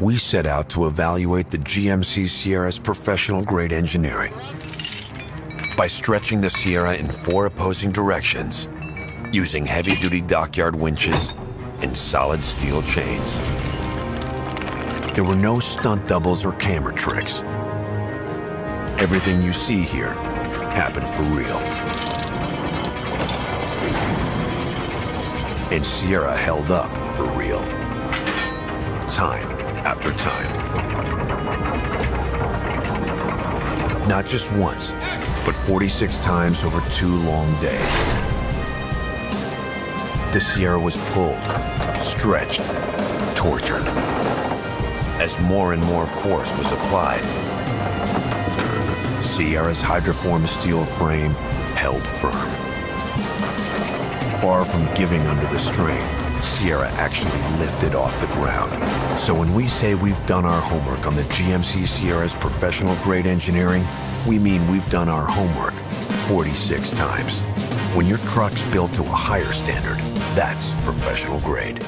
we set out to evaluate the GMC Sierra's professional grade engineering. By stretching the Sierra in four opposing directions, using heavy duty dockyard winches and solid steel chains. There were no stunt doubles or camera tricks. Everything you see here happened for real. And Sierra held up for real. Time after time. Not just once, but 46 times over two long days. The Sierra was pulled, stretched, tortured. As more and more force was applied, Sierra's hydroform steel frame held firm. Far from giving under the strain, Sierra actually lifted off the ground. So when we say we've done our homework on the GMC Sierra's professional grade engineering, we mean we've done our homework 46 times. When your truck's built to a higher standard, that's professional grade.